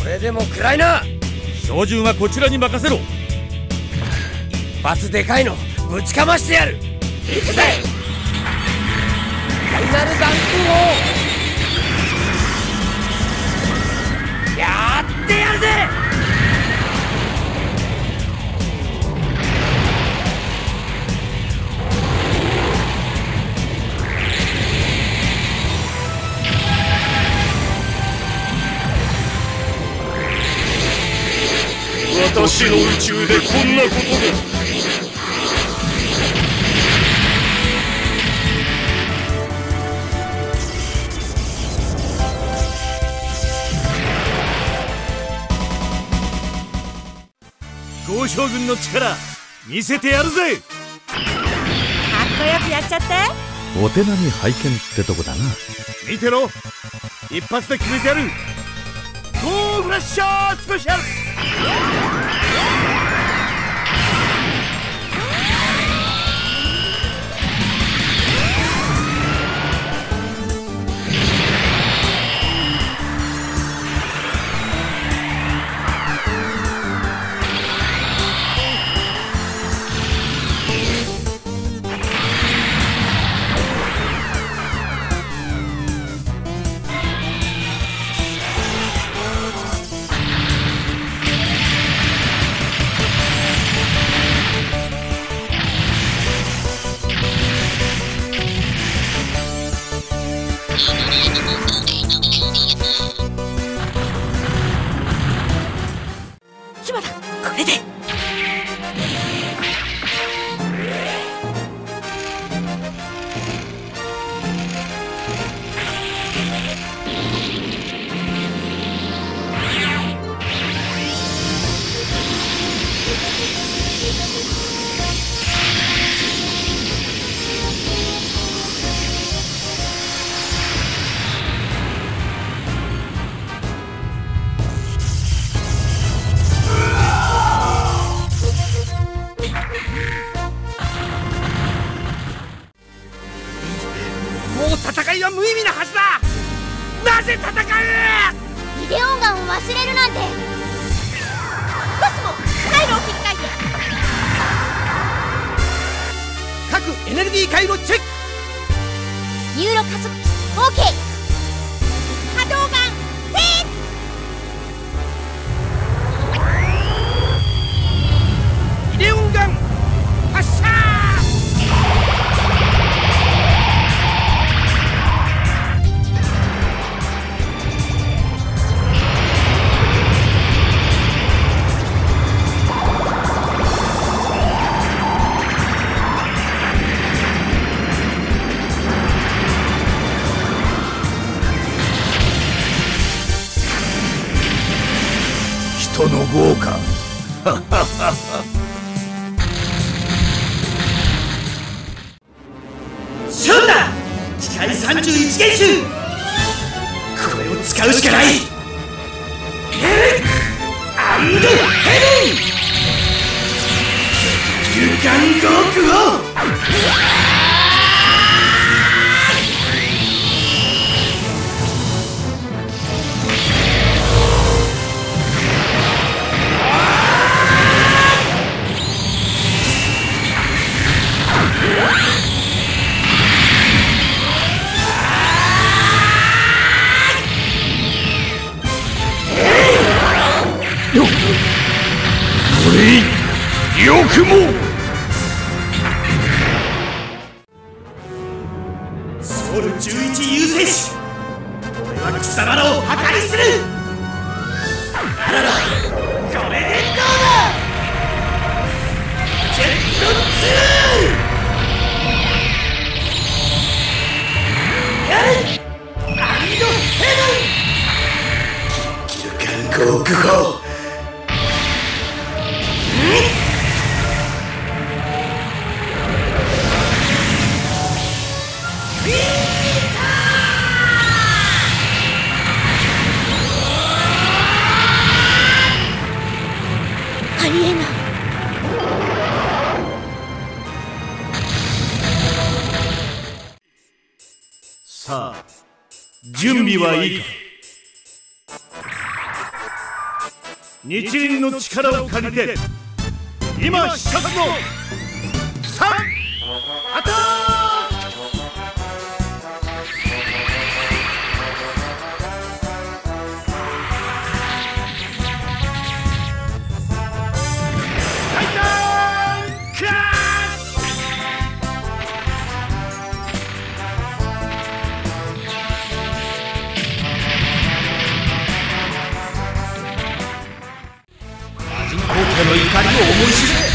それでも暗いな。照準はこちらに任せろ。一発でかいの。ぶちかましてやる。行くぜ。ファイナルダンクを。やってやるぜ私の宇宙でこんなことが。豪将軍の力見せてやるぜ。かっこよくやっちゃって。お手並み拝見ってとこだな。見てろ。一発で決めてやる。ゴーフラッシャースペシャルこれで。知れるなんて。コスモ回路を切り替えて。各エネルギー回路チェック。人の豪華。ションだ機械31元種これを使うしかない。ヘルアンドヘブン勇敢極を。よくもソウル11優戦士俺は貴様らを破壊する。ならばこれでどうだ。ジェット2やれアンドヘブン。キルカン国宝はいいか日輪の力を借りて今必殺の家の怒りを思い知れ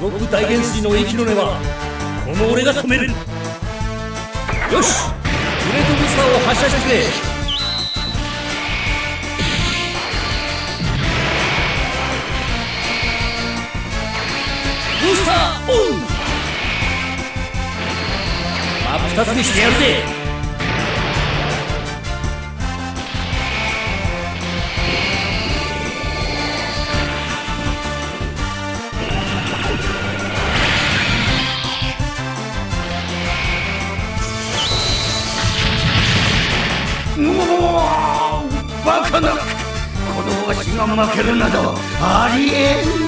動く大原水の息の根はこの俺が止める。よしグレートブースターを発射してくれ。ブースターオン。真っ二つにしてやるぜ。バカなこのわしが負けるなどありえん。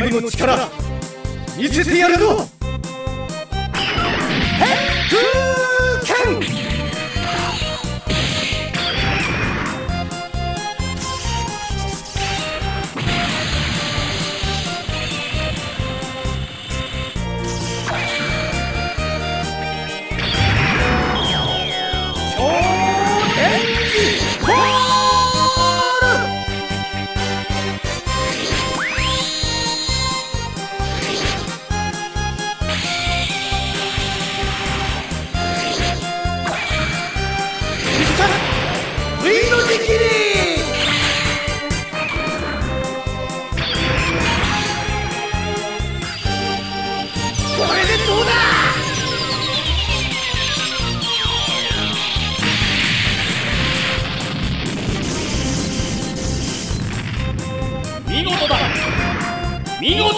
ボルテス5の力見せてやるぞ。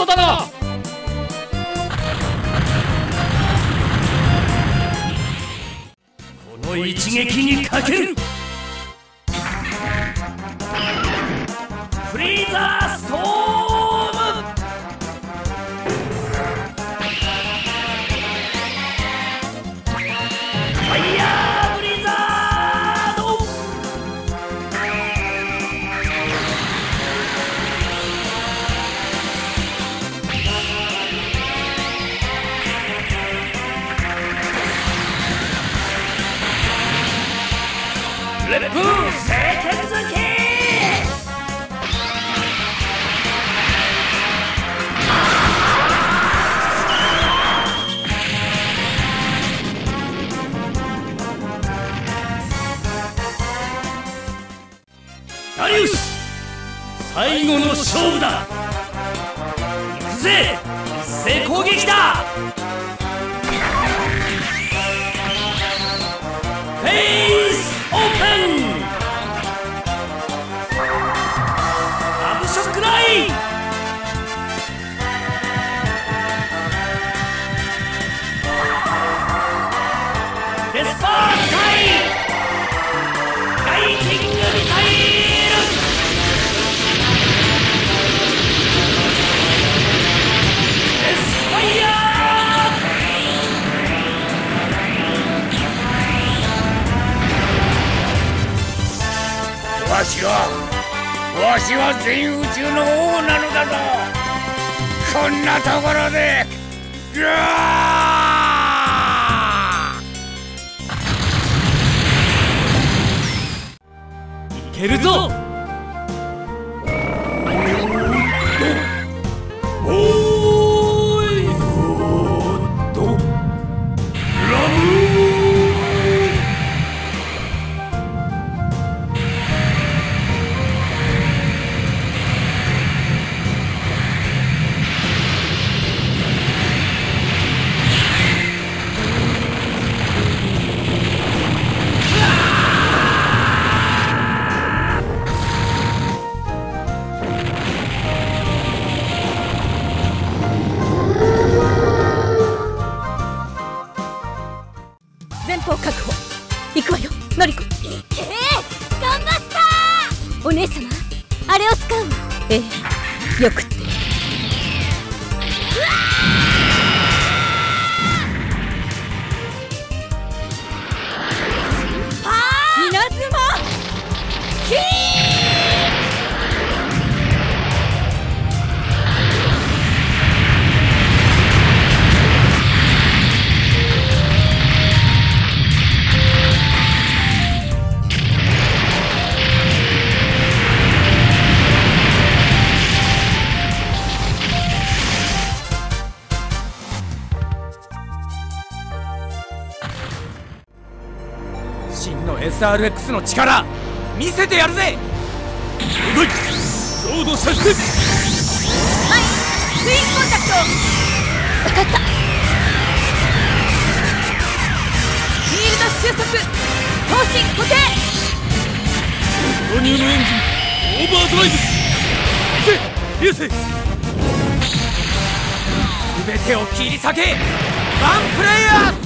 この一撃にかける。烈風清潔機ダリウス最後の勝負だ。行くぜ。一斉攻撃だは全宇宙の王なのだぞ。こんなところで。うわいけるぞ。SRX の力見せてやるぜ！了解ソード射出ツインコンタクト分かった。フィールド収束。頭身固定。導入のエンジンオーバードライブ。行け流星全てを切り裂けワンプレイヤー